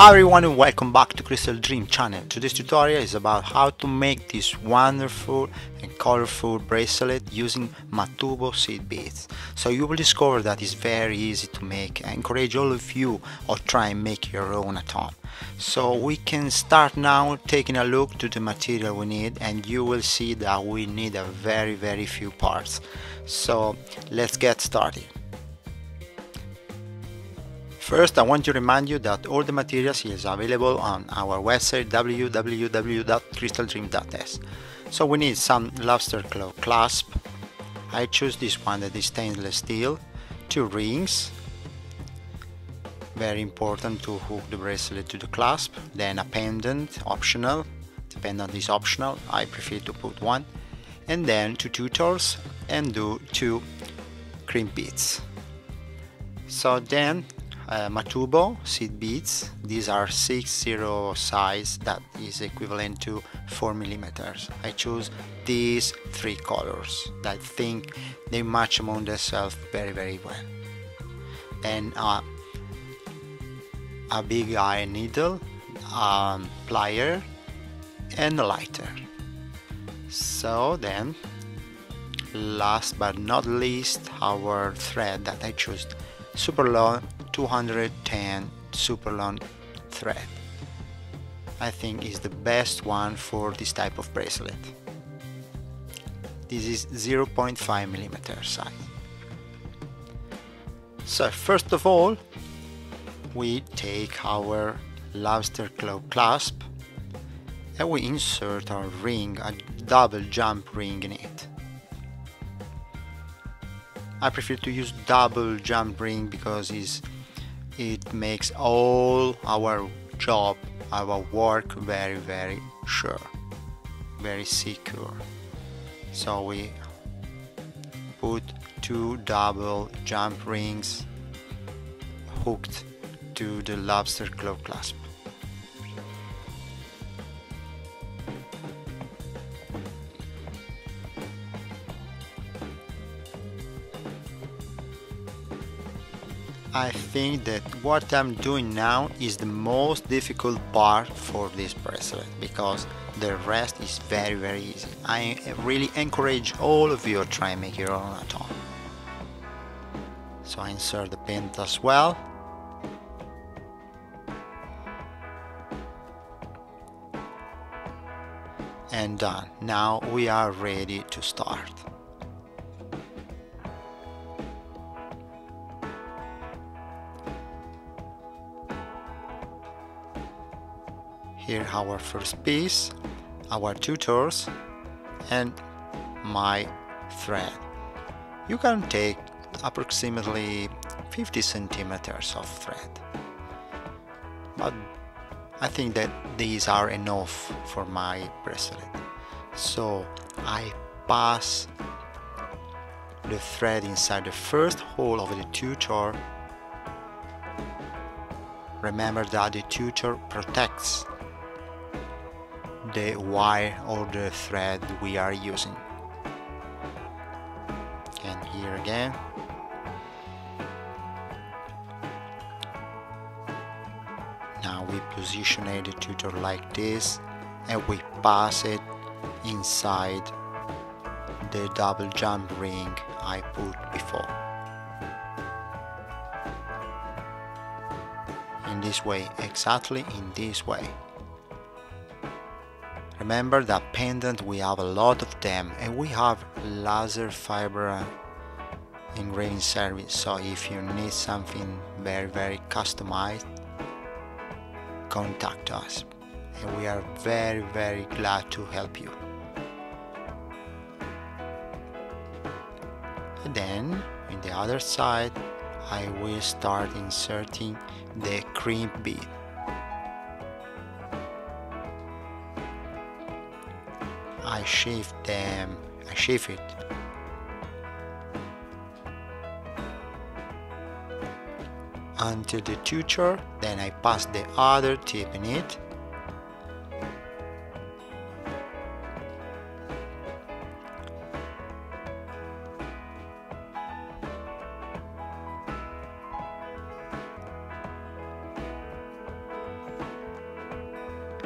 Hi everyone and welcome back to Crystal Dream channel. Today's tutorial is about how to make this wonderful and colorful bracelet using Matubo seed beads. So you will discover that it's very easy to make. I encourage all of you or try and make your own at home. So we can start now taking a look to the material we need and you will see that we need a very very few parts. So let's get started. First, I want to remind you that all the materials is available on our website www.crystaldream.es. So we need some lobster claw clasp. I choose this one that is stainless steel, two rings, very important to hook the bracelet to the clasp, then a pendant, optional, pendant is optional, I prefer to put one, and then two tutors and do two crimp beads. So then uh, Matubo seed beads. These are 6-0 size that is equivalent to 4 millimeters. I choose these three colors that I think they match among themselves very very well. And uh, a big eye needle, um, plier and a lighter. So then last but not least our thread that I chose Superlon 210 Superlon thread. I think is the best one for this type of bracelet. This is 0.5 millimeter size. So first of all, we take our lobster claw clasp and we insert our ring, a double jump ring in it. I prefer to use double jump ring because it's it makes all our job our work very very sure very secure. So we put two double jump rings hooked to the lobster claw clasp I think that what I'm doing now is the most difficult part for this bracelet because the rest is very very easy. I really encourage all of you to try and make your own at home. So I insert the pin as well. And done. Now we are ready to start. Here our first piece our tutors and my thread you can take approximately 50 centimeters of thread. But I think that these are enough for my bracelet. So I pass the thread inside the first hole of the tutor. Remember that the tutor protects the wire or the thread we are using. And here again. Now we position the tutor like this and we pass it inside the double jump ring I put before. In this way exactly in this way Remember that pendant we have a lot of them and we have laser fiber engraving service so if you need something very very customized contact us and we are very very glad to help you. And then in the other side I will start inserting the crimp bead. I shift them, I shift it. Until the tutor, then I pass the other tip in it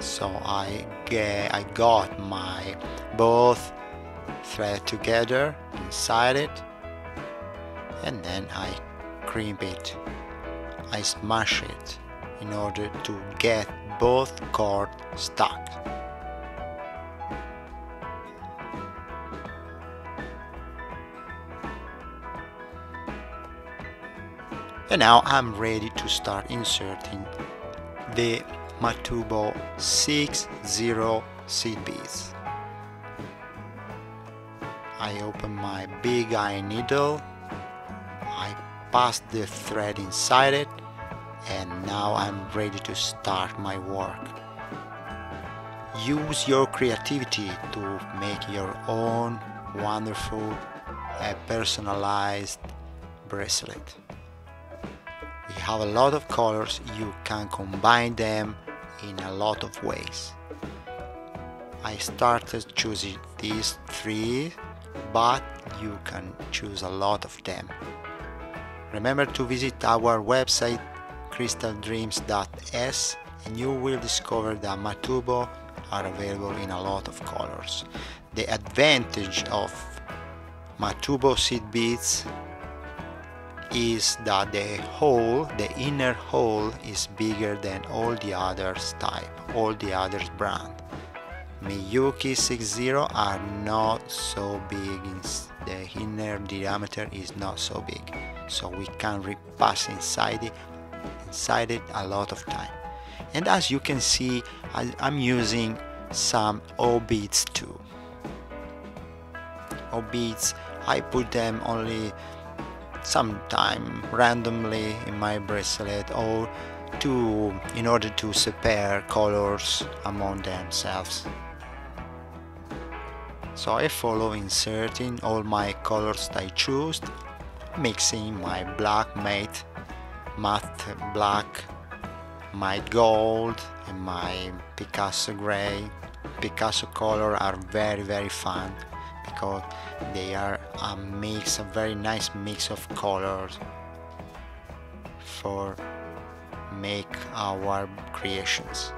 so I get I got my both thread together inside it and then I crimp it. I smash it in order to get both cord stuck. And now I'm ready to start inserting the Matubo 60 seed beads. I open my big eye needle, I pass the thread inside it and now I'm ready to start my work. Use your creativity to make your own wonderful uh, personalized bracelet we have a lot of colors you can combine them in a lot of ways. I started choosing these three but you can choose a lot of them. Remember to visit our website crystaldreams.es and you will discover that Matubo are available in a lot of colors. The advantage of Matubo seed beads is that the hole, the inner hole is bigger than all the others type, all the others brand. Miyuki 60 are not so big, the inner diameter is not so big, so we can repass inside it, inside it a lot of time. And as you can see, I'm using some O beads too. O beads, I put them only sometime randomly in my bracelet or to in order to separate colors among themselves. So I follow inserting all my colors I choose mixing my black matte matte black my gold and my Picasso gray. Picasso color are very very fun because they are a mix a very nice mix of colors for make our creations.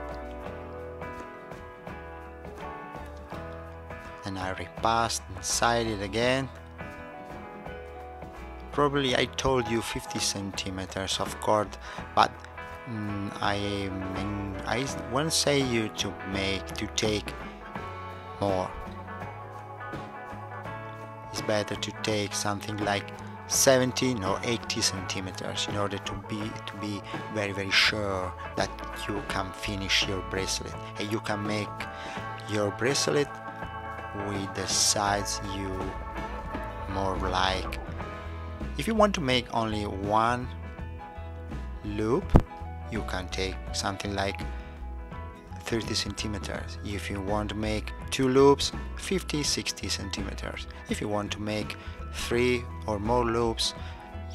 And I repassed inside it again. Probably I told you 50 centimeters of cord but mm, I I won't say you to make to take more better to take something like 17 or 80 centimeters in order to be to be very very sure that you can finish your bracelet. And you can make your bracelet with the size you more like. If you want to make only one loop you can take something like 30 centimeters. If you want to make two loops 50 60 centimeters. If you want to make three or more loops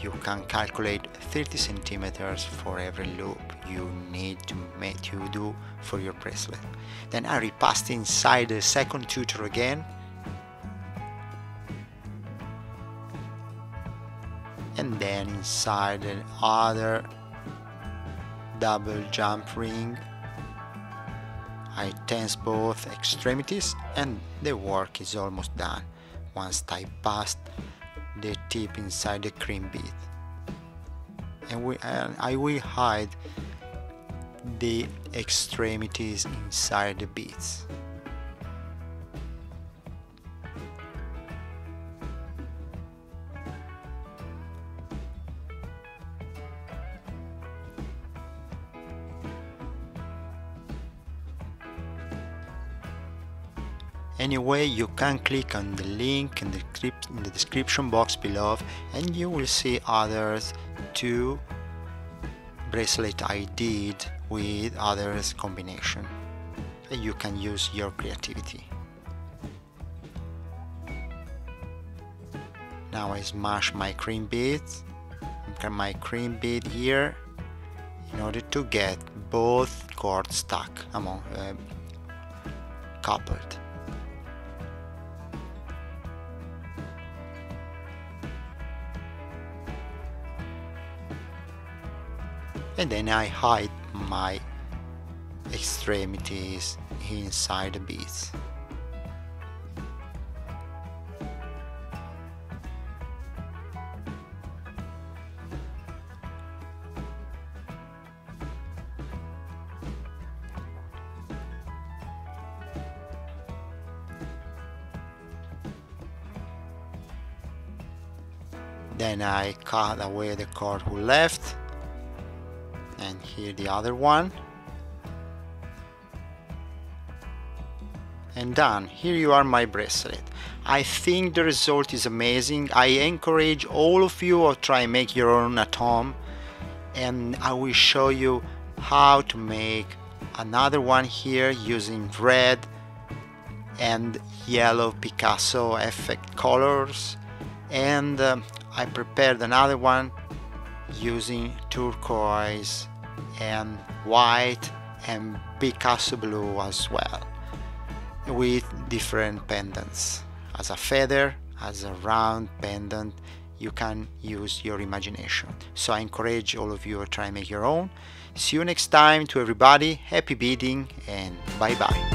you can calculate 30 centimeters for every loop you need to make to do for your bracelet. Then I repassed inside the second tutor again. And then inside the other double jump ring I tense both extremities and the work is almost done once I passed the tip inside the crimp bead. And, we, and I will hide the extremities inside the beads. Anyway, you can click on the link in the, in the description box below and you will see others two bracelet I did with others combination. And you can use your creativity. Now I smash my crimp beads, my crimp bead here in order to get both cords stuck among uh, coupled. And then I hide my extremities inside the beads. then I cut away the cord who left here the other one. And done. Here you are my bracelet. I think the result is amazing. I encourage all of you to try make your own at home. And I will show you how to make another one here using red and yellow Picasso effect colors. And um, I prepared another one using turquoise and white and Picasso blue as well with different pendants. As a feather as a round pendant you can use your imagination. So I encourage all of you to try and make your own. See you next time to everybody. Happy beading and bye bye